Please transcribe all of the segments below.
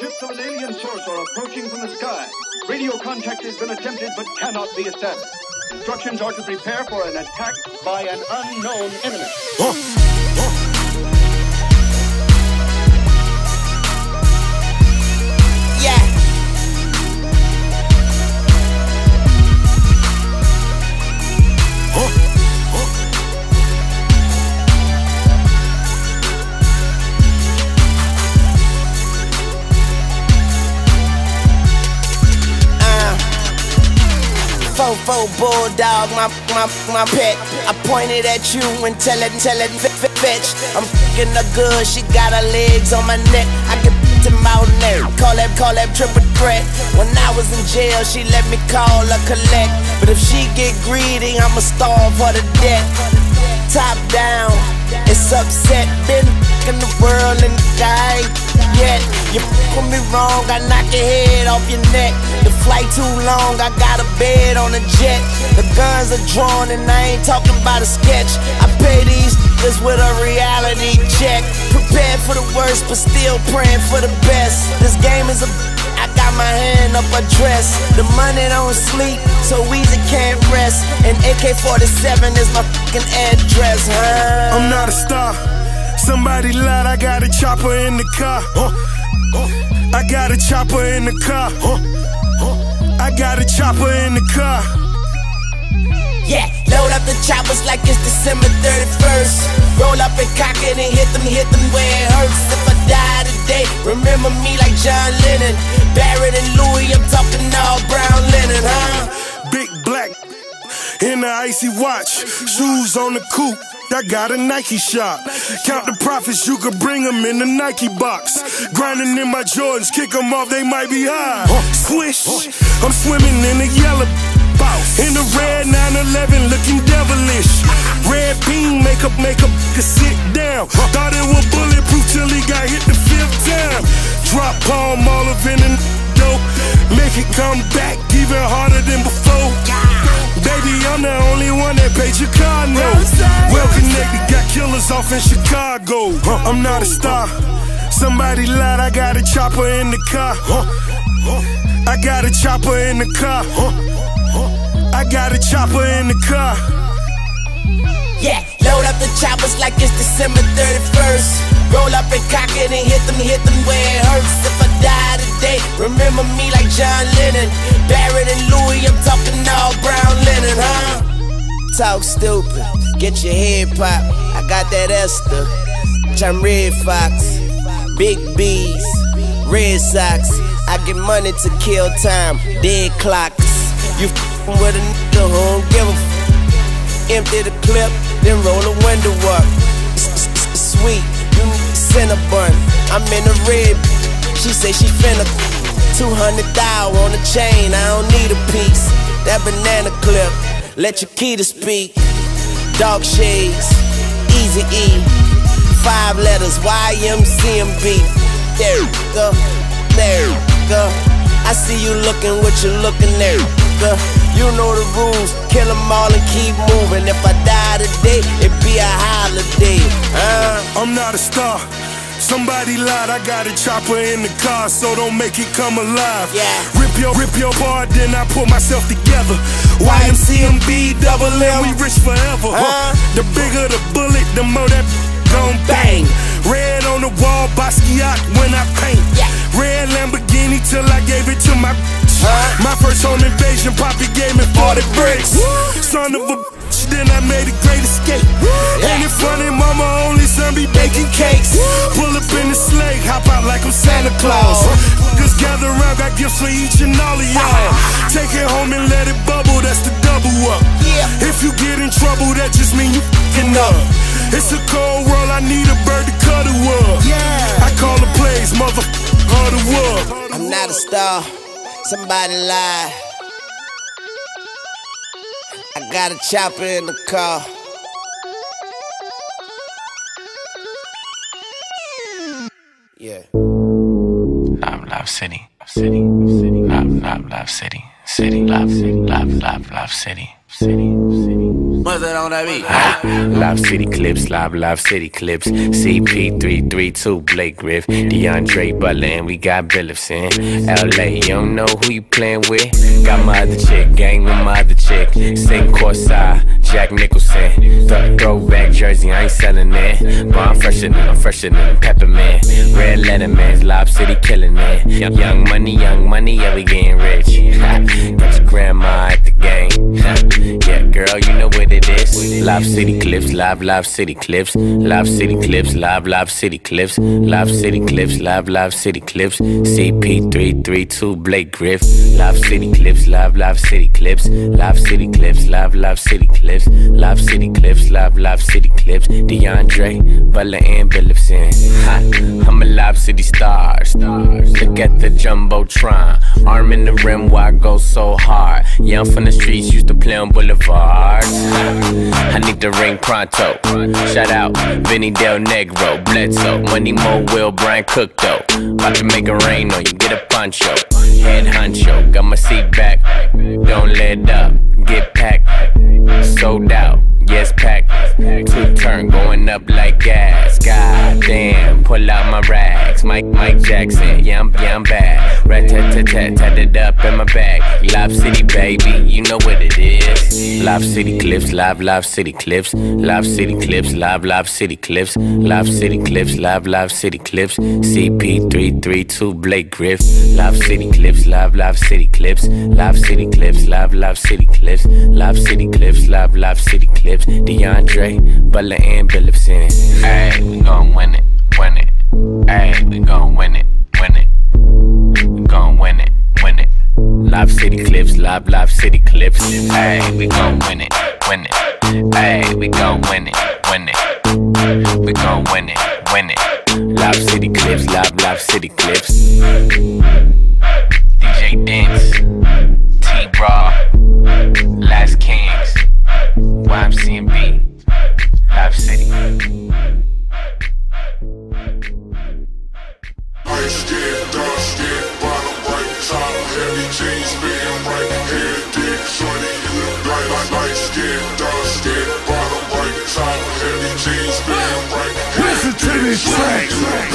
Ships of an alien source are approaching from the sky. Radio contact has been attempted but cannot be established. Instructions are to prepare for an attack by an unknown enemy. Yeah. 4 bulldog, my my my pet. I pointed at you and tell it, tell it, fetch. I'm fucking a good, she got her legs on my neck. I can to my neck. Call that, call that triple threat. When I was in jail, she let me call her collect. But if she get greedy, I'ma starve her to death. Top down it's upset. Been in the world and ain't yet. You with me wrong, I knock your head off your neck. The flight too long, I got a bed on a jet. The guns are drawn and I ain't talking about a sketch. I pay these niggas with a reality check. Prepared for the worst, but still praying for the best. This game is a I got my hand up a dress. The money don't sleep, so Weezy can't rest. And AK 47 is my fucking address, huh? I'm not a star. Somebody lied, I got a chopper in the car. I got a chopper in the car. I got a chopper in the car. Yeah, load up the choppers like it's December 31st. Roll up and cock it and hit them, hit them where it hurts. Die today, remember me like John Lennon. Barrett and Louis, I'm talking all brown linen, huh? Big black in the icy watch. Shoes on the coupe. I got a Nike shop. Count the profits, you could bring them in the Nike box. Grinding in my Jordans, kick them off, they might be high. Swish, I'm swimming in the yellow. In the red 911, looking devilish. Red beam, makeup, makeup, sit down. Thought it was bulletproof till he got hit the fifth time. Drop Palmolive in the dope. Make it come back even harder than before. Baby, I'm the only one that paid your car note. Well connected, got killers off in Chicago. Huh, I'm not a star. Somebody lied, I got a chopper in the car. I got a chopper in the car. I got a chopper in the car. Yeah, load up the choppers like it's December 31st. Roll up and cock it and hit them, hit them where it hurts. If I die today, remember me like John Lennon. Barrett and Louis, I'm talking all brown linen, huh? Talk stupid, get your head pop. I got that Esther, I'm Redd Foxx, Big B's, Red Sox. I get money to kill time, dead clocks. You f***ing with a nigga who don't give a f- Empty the clip, then roll the window up. Sweet, Cinnabon. I'm in the red. She say she finna 200 thou on the chain. I don't need a piece. That banana clip, let your key to speak. Dog shades, easy E. Five letters, YMCMB. There go, there go. I see you looking what you looking there. Nigga. You know the rules, kill them all and keep moving. If I die today, it be a holiday. Uh. I'm not a star. Somebody lied, I got a chopper in the car, so don't make it come alive. Yeah. Rip your, rip your part, then I put myself together. YMCMB, double M, we rich forever. Huh? The bigger the bullet, the more that gon' bang. Red on the wall, Basquiat when I paint. Yeah. Red Lamborghini till I gave it to my. Huh? My first home invasion, Poppy gave me 40 bricks. Son of a bitch, then I made a great escape. Ain't it funny, mama only son be baking cakes. Pull up in the sleigh, hop out like I'm Santa Claus. Just gather around, got gifts for each and all of y'all. Take it home and let it bubble, that's the double up. Yeah. If you get in trouble, that just mean you fing up. It's a cold world, I need a bird to cuddle up. Yeah. I call the plays, mother all the world. I'm not a star. Somebody lied. Got a chopper in the car. Yeah. Love, love city, city, city, love, love, love city, city, love, love, love, love city, city, city. That on that beat? Live City Clips, live, live City Clips. CP332, Blake Griff, DeAndre Butler, and we got Billups in LA. You don't know who you playing with? Got my other chick, gang with my other chick. Sing courtside, Jack Nicholson. Th- throwback jersey, I ain't selling it. But I'm fresher than, I'm fresher than Peppermint. Red Letterman's, Live City killing it. Young, young money, young money, yeah, we getting rich. Got your grandma at the game. yeah, girl, you Live City Clips, live, live City Clips. Live City Clips, live, live City Clips. Live City Clips, live, live City Clips. CP332, Blake Griff. Live City Clips, live, live City Clips. Live City Clips, live, live City Clips. Live City Clips, live, live City Clips. DeAndre, Butler, and Billipson. Ha, a live city star. Look at the Jumbotron. Arm in the rim, why I go so hard? I'm from the streets, used to play on boulevards. I need the ring pronto. Shout out Vinny Del Negro, Bledsoe, Money Mo, Will, Brian Cook though. About to make a rain on you, get a poncho. Head honcho, got my seat back. Don't let up, get packed. Sold out, yes packed. Two turn going up like gas. God damn, pull out my rags. Mike Mike Jackson, yeah I'm, yeah, I'm bad. Rat tat tat tat tat it up in my bag. Live City baby, you know what it is. Live City Clips, live live City Clips. Live City Clips, live live City Clips. Live City Clips, live live City Clips. CP332 Blake Griff. Live City Clips, live live City Clips. Live City Clips, live live City Clips. Live City Clips, live live City Clips. DeAndre, Butler, and Billipson. Hey, we gon' win it, win it. Hey, we gon' win it, win it. We gon' win it, win it. Live City Clips, live live City Clips. Hey, we gon' win it, win it. Hey, we gon' win it, win it. We gon' win it, win it. Live City Clips, live live City Clips. DJ Dance, T Listen to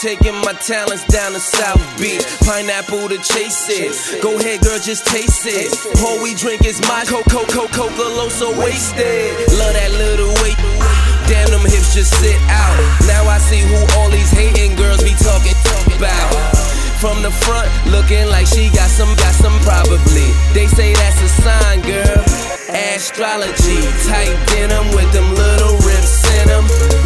taking my talents down to South Beach. Pineapple to chase it. Go ahead, girl, just taste it. All we drink is my Coco, Coco, Coca, so wasted. Love that little weight. Damn, them hips just sit out. Now I see who all these hating girls be talking about. From the front, looking like she got some, got some probably. They say that's a sign, girl. Astrology, tight denim with them little rips in them.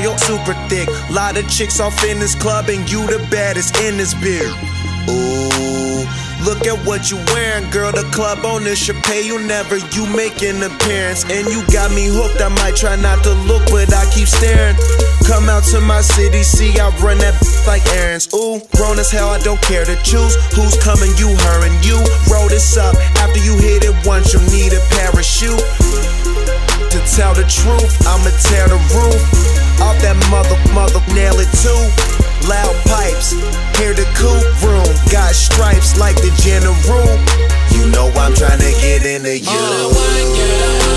Super thick. Lot of chicks off in this club, and you the baddest in this beer. Ooh, look at what you wearing, girl. The club owner should pay you never. You make an appearance, and you got me hooked. I might try not to look, but I keep staring. Come out to my city, see I run that like errands. Ooh, grown as hell, I don't care to choose who's coming. You, her, and you. Roll this up. After you hit it once, you need a parachute. To tell the truth, I'ma tear the roof off that mother, mother, nail it too. Loud pipes, hear the coop room. Got stripes like the general. You know I'm trying to get into you.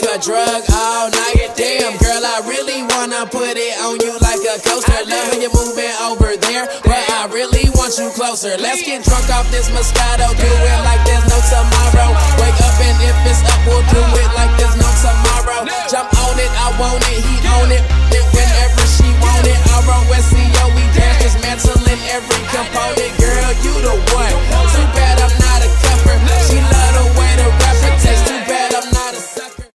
like a drug all night. Damn, girl, I really wanna put it on you like a coaster. Love how you're moving over there, but I really want you closer. Let's get drunk off this Moscato. Do it like there's no tomorrow. Wake up and if it's up, we'll do it like there's no tomorrow. Jump on it, I want it, he own it. And whenever she want it, I wrote with CEO. We dance, dismantling every component. Girl, you the one. Too bad I'm